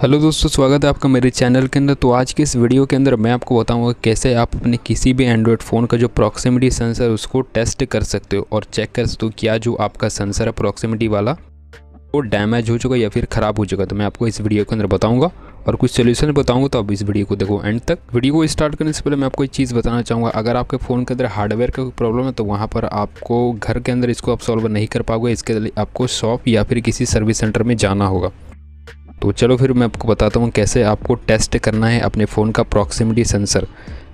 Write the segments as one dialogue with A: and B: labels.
A: Hello दोस्तों, स्वागत है आपका मेरे चैनल के अंदर। तो आज के इस वीडियो के अंदर मैं आपको बताऊँगा कैसे आप अपने किसी भी एंड्रॉयड फ़ोन का जो प्रॉक्सिमिटी सेंसर उसको टेस्ट कर सकते हो और चेक कर सकते हो क्या जो आपका सेंसर है प्रॉक्सिमिटी वाला, वो डैमेज हो चुका या फिर ख़राब हो चुका तो मैं आपको इस वीडियो के अंदर बताऊँगा और कुछ सोल्यूशन बताऊँगा तो आप इस वीडियो को देखो एंड तक। वीडियो को स्टार्ट करने से पहले मैं आपको एक चीज़ बताना चाहूँगा, अगर आपके फ़ोन के अंदर हार्डवेयर का प्रॉब्लम है तो वहाँ पर आपको घर के अंदर इसको आप सॉल्व नहीं कर पाओगे। इसके लिए आपको शॉप या फिर किसी सर्विस सेंटर में जाना होगा। तो चलो फिर मैं आपको बताता हूँ कैसे आपको टेस्ट करना है अपने फ़ोन का प्रॉक्सिमिटी सेंसर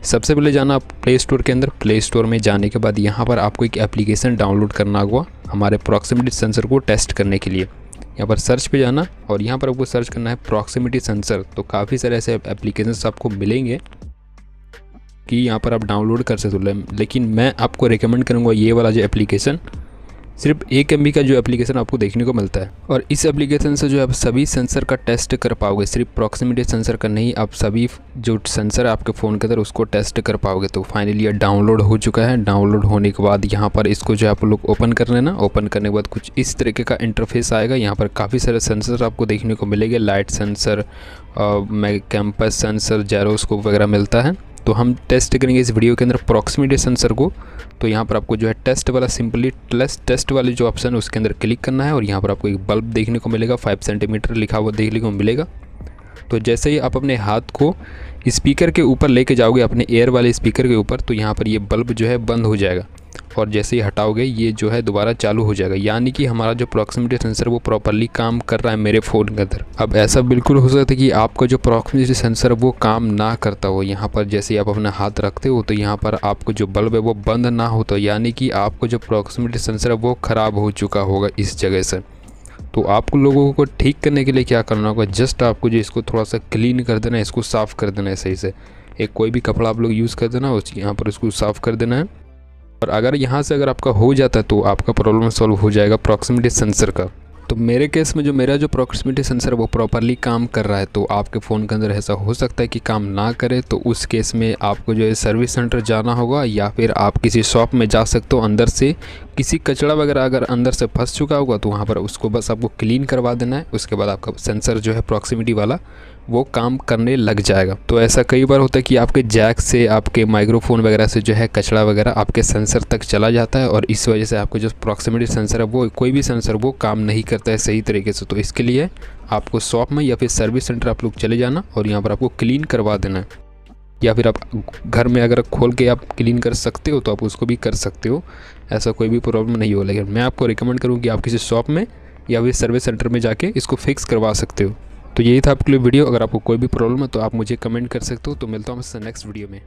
A: सबसे पहले जाना आप प्ले स्टोर के अंदर। प्ले स्टोर में जाने के बाद यहाँ पर आपको एक एप्लीकेशन डाउनलोड करना होगा हमारे प्रॉक्सिमिटी सेंसर को टेस्ट करने के लिए। यहाँ पर सर्च पे जाना और यहाँ पर आपको सर्च करना है प्रॉक्सिमिटी सेंसर तो काफ़ी सारे ऐसे एप्लीकेशन आपको मिलेंगे कि यहाँ पर आप डाउनलोड कर सकते हो। लेकिन मैं आपको रिकमेंड करूँगा ये वाला जो एप्लीकेशन सिर्फ़ एक एमबी का जो एप्लीकेशन आपको देखने को मिलता है। और इस एप्लीकेशन से जो आप सभी सेंसर का टेस्ट कर पाओगे, सिर्फ़ प्रॉक्सिमिटी सेंसर का नहीं, आप सभी जो सेंसर आपके फ़ोन के अंदर, उसको टेस्ट कर पाओगे। तो फाइनली ये डाउनलोड हो चुका है। डाउनलोड होने के बाद यहाँ पर इसको जो आप लोग ओपन कर लेना ओपन करने के बाद कुछ इस तरीके का इंटरफेस आएगा। यहाँ पर काफ़ी सारे सेंसर आपको देखने को मिलेंगे। लाइट सेंसर मै कैंपस सेंसर जेरोस्कोप वगैरह मिलता है। तो हम टेस्ट करेंगे इस वीडियो के अंदर प्रॉक्सिमिटी सेंसर को। तो यहाँ पर आपको जो है टेस्ट वाला सिंपली प्लस टेस्ट वाले जो ऑप्शन है, उसके अंदर क्लिक करना है और यहाँ पर आपको एक बल्ब देखने को मिलेगा फाइव सेंटीमीटर लिखा हुआ देखने को मिलेगा। तो जैसे ही आप अपने हाथ को स्पीकर के ऊपर लेके जाओगे, अपने एयर वाले स्पीकर के ऊपर तो यहाँ पर ये बल्ब जो है बंद हो जाएगा। और जैसे ही हटाओगे, ये जो है दोबारा चालू हो जाएगा। यानी कि हमारा जो प्रॉक्सिमिटी सेंसर वो प्रॉपरली काम कर रहा है मेरे फ़ोन के अंदर। अब ऐसा बिल्कुल हो सकता है कि आपका जो प्रॉक्सिमिटी सेंसर वो काम ना करता हो यहाँ पर। जैसे आप अपना हाथ रखते हो तो यहाँ पर आपको जो बल्ब है, वो बंद ना होता यानी कि आपको जो प्रॉक्सिमिटी सेंसर है, वो ख़राब हो चुका होगा इस जगह से। तो आप लोगों को ठीक करने के लिए क्या करना होगा? जस्ट आपको जो इसको थोड़ा सा क्लीन कर देना है, इसको साफ़ कर देना है सही से। एक कोई भी कपड़ा आप लोग यूज़ कर देना, उस यहाँ पर इसको साफ़ कर देना है। और अगर यहाँ से अगर आपका हो जाता है तो आपका प्रॉब्लम सॉल्व हो जाएगा प्रॉक्सिमिटी सेंसर का। तो मेरे केस में जो मेरा जो प्रॉक्सिमिटी सेंसर वो प्रॉपरली काम कर रहा है तो आपके फ़ोन के अंदर ऐसा हो सकता है कि काम ना करे तो उस केस में आपको जो है सर्विस सेंटर जाना होगा या फिर आप किसी शॉप में जा सकते हो अंदर से किसी कचड़ा वगैरह अगर अंदर से फंस चुका होगा तो वहाँ पर उसको बस आपको क्लीन करवा देना है। उसके बाद आपका सेंसर जो है प्रॉक्सिमिटी वाला, वो काम करने लग जाएगा। तो ऐसा कई बार होता है कि आपके जैक से, आपके माइक्रोफोन वगैरह से जो है कचड़ा वगैरह आपके सेंसर तक चला जाता है और इस वजह से आपको जो प्रॉक्सिमिटी सेंसर है, वो कोई भी सेंसर, वो काम नहीं करता है सही तरीके से। तो इसके लिए आपको शॉप में या फिर सर्विस सेंटर आप लोग चले जाना और यहाँ पर आपको क्लीन करवा देना है। या फिर आप घर में अगर खोल के आप क्लीन कर सकते हो तो आप उसको भी कर सकते हो। ऐसा कोई भी प्रॉब्लम नहीं हो। लेकिन मैं आपको रिकमेंड करूँ कि आप किसी शॉप में या फिर सर्विस सेंटर में जाके इसको फिक्स करवा सकते हो। तो यही था आपके लिए वीडियो अगर आपको कोई भी प्रॉब्लम है तो आप मुझे कमेंट कर सकते हो। तो मिलता हूँ नेक्स्ट वीडियो में।